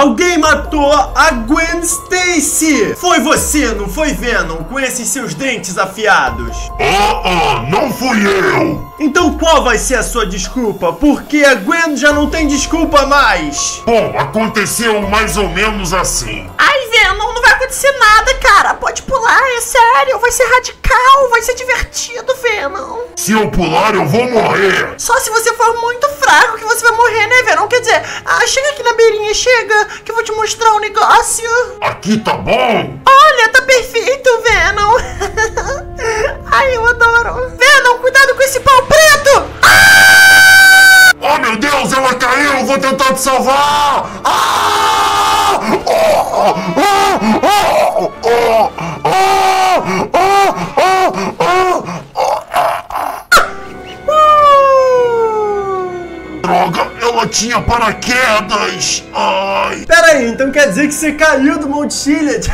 Alguém matou a Gwen Stacy! Foi você, não foi Venom, com esses seus dentes afiados? Ah, ah, não fui eu! Então qual vai ser a sua desculpa? Porque a Gwen já não tem desculpa mais! Bom, aconteceu mais ou menos assim. Ai, acontecer nada, cara. Pode pular, é sério. Vai ser radical, vai ser divertido, Venom. Se eu pular, eu vou morrer! Só se você for muito fraco que você vai morrer, né, Venom? Quer dizer, ah, chega aqui na beirinha, chega, que eu vou te mostrar um negócio. Aqui tá bom? Olha, tá perfeito, Venom. Ai, eu adoro. Venom, cuidado com esse pau preto. Oh meu Deus, ela caiu! Vou tentar te salvar! Ah! Oh, oh, Droga, ela tinha paraquedas! Ai! Pera aí, então quer dizer que você caiu do Mount Chiliad?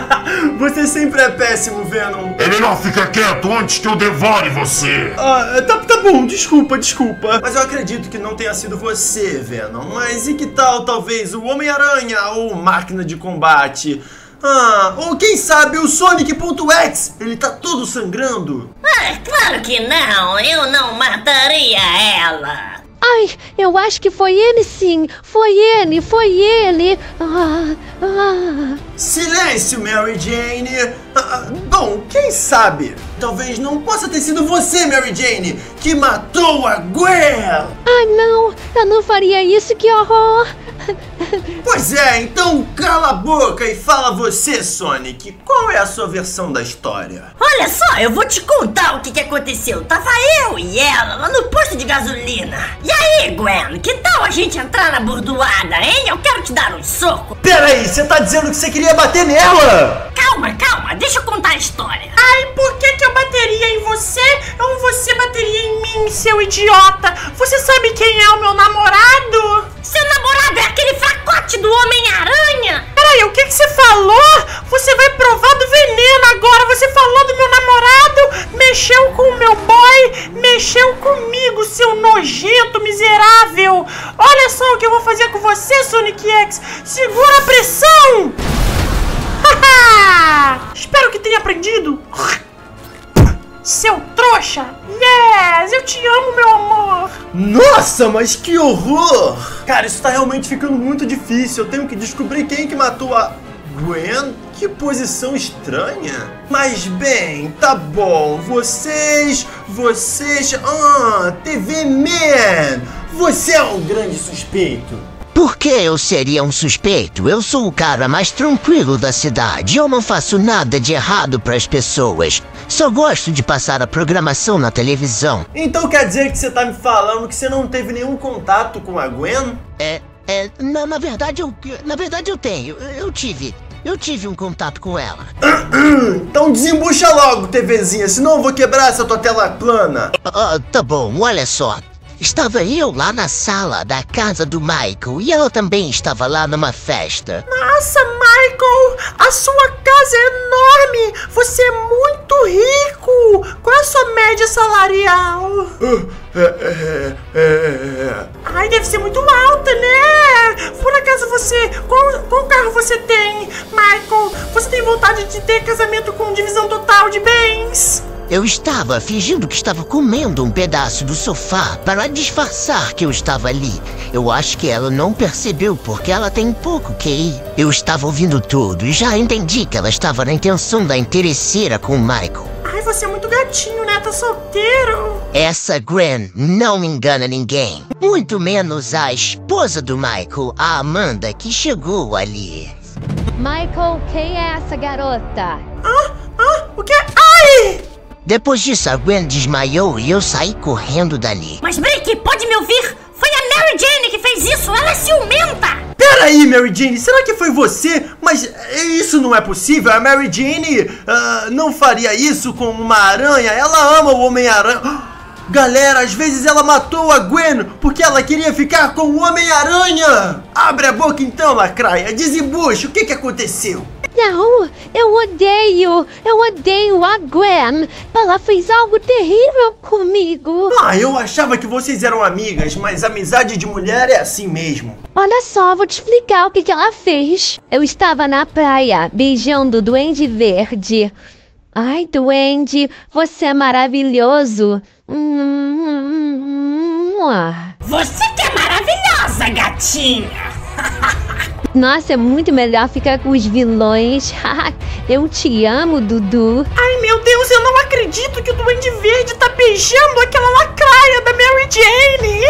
você sempre é péssimo, Venom. É melhor ficar quieto antes que eu devore você! Ah, tá, tá bom, desculpa, desculpa. Mas eu acredito que não tenha sido você, Venom. Mas e que tal, talvez, o Homem-Aranha ou Máquina de Combate? Ah, ou quem sabe o Sonic.exe? Ele tá todo sangrando. Ah, claro que não, eu não mataria ela. Ai, eu acho que foi ele sim. Foi ele, foi ele. Ah, ah. Silêncio, Mary Jane! Ah, ah, bom, quem sabe? Talvez não possa ter sido você, Mary Jane, que matou a Gwen! Ai, não, eu não faria isso, que horror. Pois é, então cala a boca e fala você, Sonic. Qual é a sua versão da história? Olha só, eu vou te contar o que, que aconteceu. Tava eu e ela lá no posto de gasolina. E aí, Gwen, que tal a gente entrar na burdoada, hein? Eu quero te dar um soco. Peraí, você tá dizendo que você queria bater nela? Calma, calma, deixa eu contar a história. Ai, por que, que eu bateria em você ou você bateria em mim, seu idiota? Você sabe quem é o meu namorado? Seu namorado é aquele fracote do Homem-Aranha? Peraí, o que, que você falou? Você vai provar do veneno agora. Você falou do meu namorado, mexeu com o meu boy, mexeu comigo, seu nojento miserável. Olha só o que eu vou fazer com você, Sonic X. Segura a pressão! Espero que tenha aprendido. Seu trouxa! Yes! Eu te amo, meu amor! Nossa, mas que horror! Cara, isso tá realmente ficando muito difícil. Eu tenho que descobrir quem que matou a Gwen. Que posição estranha. Mas bem, tá bom. Vocês, vocês, ah, TV Man. Você é um grande suspeito. Por que eu seria um suspeito? Eu sou o cara mais tranquilo da cidade. Eu não faço nada de errado para as pessoas. Só gosto de passar a programação na televisão. Então quer dizer que você tá me falando que você não teve nenhum contato com a Gwen? É, é, na, na verdade eu, na verdade eu tenho. Eu tive, eu tive um contato com ela. Então desembucha logo, TVzinha, senão eu vou quebrar essa tua tela plana. Ah, tá bom, olha só. Estava eu lá na sala da casa do Michael e ela também estava lá numa festa. Nossa, Michael! A sua casa é enorme! Você é muito rico! Qual é a sua média salarial? É, é, é, Ai, deve ser muito alta, né? Por acaso você. Qual, qual carro você tem, Michael? Você tem vontade de ter casamento com divisão total de bens? Eu estava fingindo que estava comendo um pedaço do sofá para disfarçar que eu estava ali. Eu acho que ela não percebeu porque ela tem pouco QI. Eu estava ouvindo tudo e já entendi que ela estava na intenção da interesseira com o Michael. Ai, você é muito gatinho, né? Tá solteiro. Essa Gwen não engana ninguém. Muito menos a esposa do Michael, a Amanda, que chegou ali. Michael, quem é essa garota? Ah, ah, o que? Ai! Depois disso, a Gwen desmaiou e eu saí correndo dali. Mas Brick, pode me ouvir? Foi a Mary Jane que fez isso, ela é ciumenta! Peraí, Mary Jane, será que foi você? Mas isso não é possível. A Mary Jane ah, não faria isso com uma aranha. Ela ama o Homem-Aranha. Galera, às vezes ela matou a Gwen porque ela queria ficar com o Homem-Aranha. Abre a boca então, lacraia. Desembucha, o que que aconteceu? E Não, eu odeio, eu odeio a Gwen. Ela fez algo terrível comigo. Ah, eu achava que vocês eram amigas, mas amizade de mulher é assim mesmo. Olha só, vou te explicar o que, que ela fez. Eu estava na praia beijando o Duende Verde. Ai, Duende, você é maravilhoso. Hum, Você que é maravilhosa, gatinha! Nossa, é muito melhor ficar com os vilões. eu te amo, Dudu. Ai, meu Deus, eu não acredito que o Duende Verde tá beijando aquela lacraia da Mary Jane.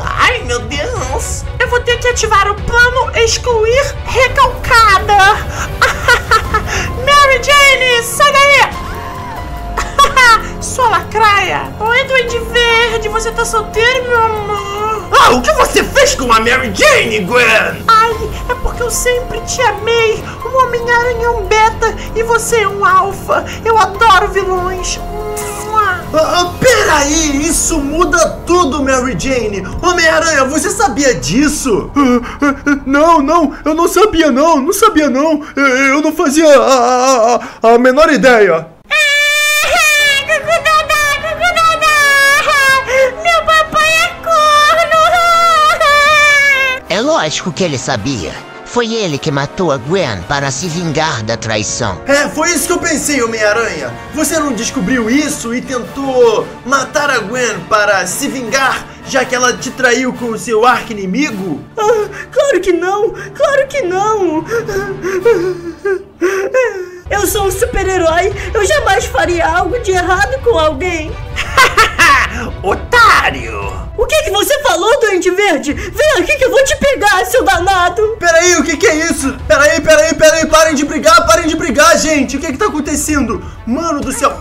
Ai, meu Deus. Eu vou ter que ativar o plano excluir recalcada. Mary Jane, sai daí. Sua lacraia. Oi, Duende Verde, você tá solteiro, meu amor? Ah, o que você fez com a Mary Jane, Gwen? Ai, é porque eu sempre te amei. Um Homem-Aranha é um beta e você é um alfa. Eu adoro vilões. Ah, peraí, isso muda tudo, Mary Jane. Homem-Aranha, você sabia disso? Não, não, eu não sabia não, não sabia não. Eu não fazia a- a- a menor ideia. Lógico que ele sabia. Foi ele que matou a Gwen para se vingar da traição. É, foi isso que eu pensei, Homem-Aranha. Você não descobriu isso e tentou matar a Gwen para se vingar, já que ela te traiu com o seu arqui-inimigo? Ah, claro que não! Claro que não! Eu sou um super-herói! Eu jamais faria algo de errado com alguém! Otário! O que, que você falou, Duende Verde? Vem aqui que eu vou te pegar, seu danado! Peraí, o que que é isso? Peraí, peraí, peraí, parem de brigar, parem de brigar, gente! O que que tá acontecendo? Mano do céu,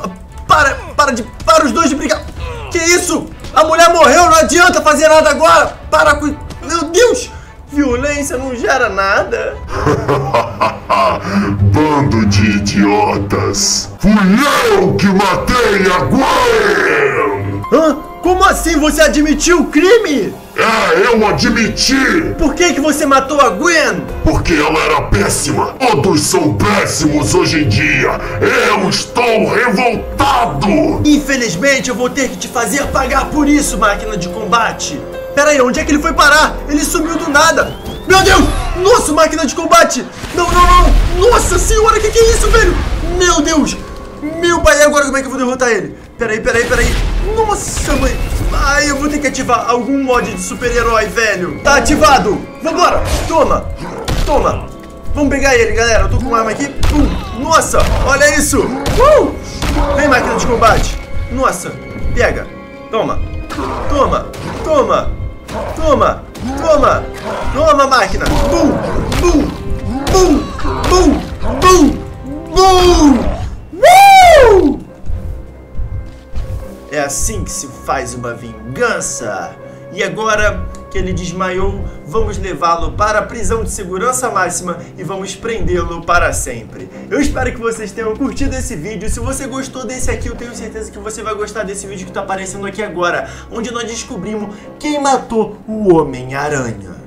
para, para de, para os dois de brigar! Que isso? A mulher morreu, não adianta fazer nada agora! Para com... Meu Deus! Violência não gera nada. Bando de idiotas! Fui eu que matei a Gwen! Hã? Como assim você admitiu o crime? É, eu admiti! Por que que você matou a Gwen? Porque ela era péssima! Todos são péssimos hoje em dia! Eu estou revoltado! Infelizmente eu vou ter que te fazer pagar por isso, máquina de combate. Pera aí, onde é que ele foi parar? Ele sumiu do nada. Meu Deus! Nossa, máquina de combate! Não, não, não! Nossa senhora, que que é isso, velho? Meu Deus! Meu pai, e agora como é que eu vou derrotar ele? Peraí, peraí, peraí. Nossa, mãe. Ai, eu vou ter que ativar algum mod de super-herói, velho. Tá ativado. Vambora. Toma. Toma. Vamos pegar ele, galera. Eu tô com uma arma aqui. Pum. Nossa, olha isso. Uh! Vem, máquina de combate. Nossa, pega. Toma. Toma. Toma. Toma. Toma. Toma, máquina. Bum. Bum. Bum. Bum. Bum. Bum. É assim que se faz uma vingança. E agora que ele desmaiou, vamos levá-lo para a prisão de segurança máxima e vamos prendê-lo para sempre. Eu espero que vocês tenham curtido esse vídeo. Se você gostou desse aqui, eu tenho certeza que você vai gostar desse vídeo que está aparecendo aqui agora, onde nós descobrimos quem matou o Homem-Aranha.